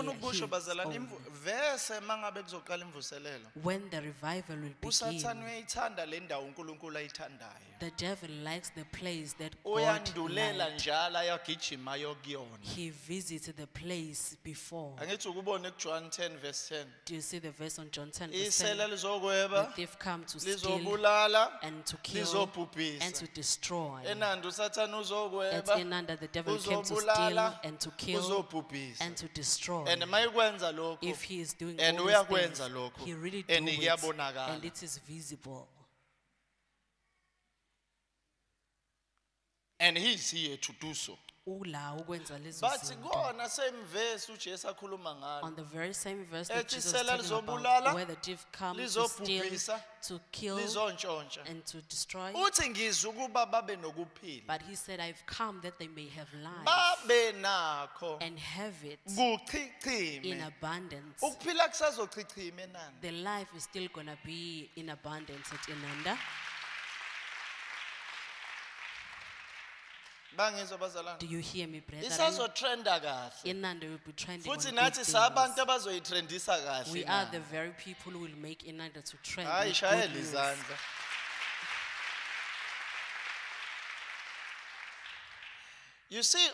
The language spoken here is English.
engifuna he bazalwane oh. imvu- vese mangabe kuzoqala imvuselelo When the revival will usathane begin, uyayithanda le ndawo uNkulunkulu ayithandayo the devil likes the place that God uyandulela liked. njalo ayagijima ayokuyona He visits the place before. angithi ukubone kuJohn 10 verse 10 Do you see the verse on John 10? verse 10? isela lizokweba The thief come to steal lizobulala and to kill and lizobhubhisa to destroy. enandi usathane At uzokweba Enanda, the devil came to steal uzobulala and to kill uzobhubhisa and to destroy. And lokho If he is doing and all these uyakwenza things, lokho, he really and do it, kuyabonakala. and it is visible. and he is here to do so Ula ukwenza lezo but kona same verse uJesu akhuluma ngalo. On the very same verse that Ethi Jesus talking about, where the thief comes to steal, to kill, lizontshontsha and to destroy. uthi ngiza ukuba babe nokuphila. But he said, I've come that they may have life babe nakho. and have it in kuchichime abundance. ukuphila kusazochichime nani? The life is still going to be in abundance at Inanda. Do you hear me, brethren? isazotrenda kahle Inanda will be trending on futhi good nathi sabantu things. kahle We are nayo. the very people who will make Inanda to trend hayi with good shayela news. izandla you see